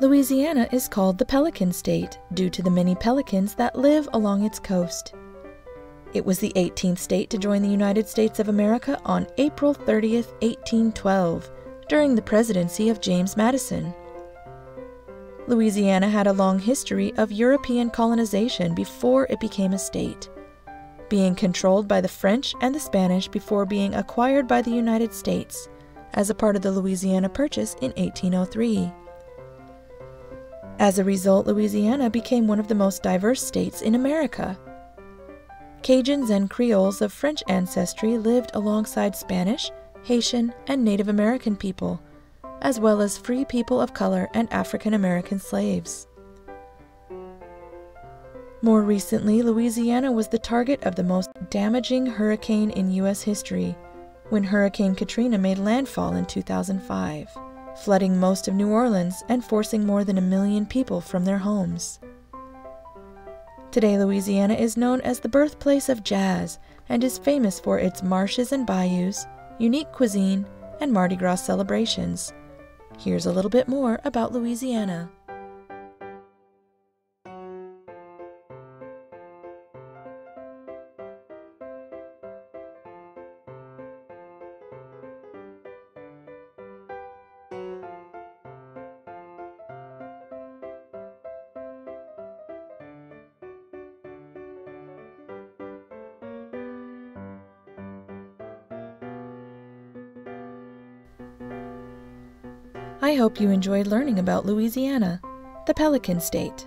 Louisiana is called the Pelican State due to the many pelicans that live along its coast. It was the 18th state to join the United States of America on April 30, 1812, during the presidency of James Madison. Louisiana had a long history of European colonization before it became a state, being controlled by the French and the Spanish before being acquired by the United States as a part of the Louisiana Purchase in 1803. As a result, Louisiana became one of the most diverse states in America. Cajuns and Creoles of French ancestry lived alongside Spanish, Haitian, and Native American people, as well as free people of color and African American slaves. More recently, Louisiana was the target of the most damaging hurricane in U.S. history when Hurricane Katrina made landfall in 2005 flooding most of New Orleans and forcing more than a million people from their homes. Today, Louisiana is known as the birthplace of jazz and is famous for its marshes and bayous, unique cuisine, and Mardi Gras celebrations. Here's a little bit more about Louisiana. I hope you enjoyed learning about Louisiana, the Pelican State.